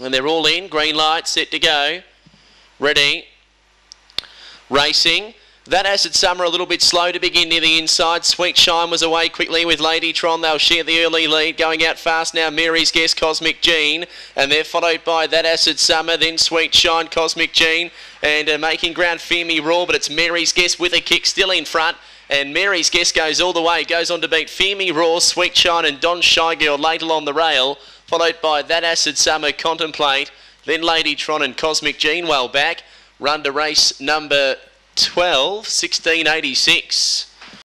And they're all in. Green light, set to go. Ready. Racing. That Acid Summer a little bit slow to begin near the inside. Sweet Shine was away quickly with Lady Tron. They'll share the early lead. Going out fast now, Mary's Guess, Cosmic Gene. And they're followed by That Acid Summer, then Sweet Shine, Cosmic Gene. And uh, making ground Fear Me Raw, but it's Mary's Guess with a kick still in front. And Mary's Guess goes all the way, goes on to beat Fear Me Raw, Sweet Shine, and Don Shy Girl late along the rail. Followed by That Acid Summer, Contemplate. Then Lady Tron and Cosmic Gene well back. Run to race number 12, 1686.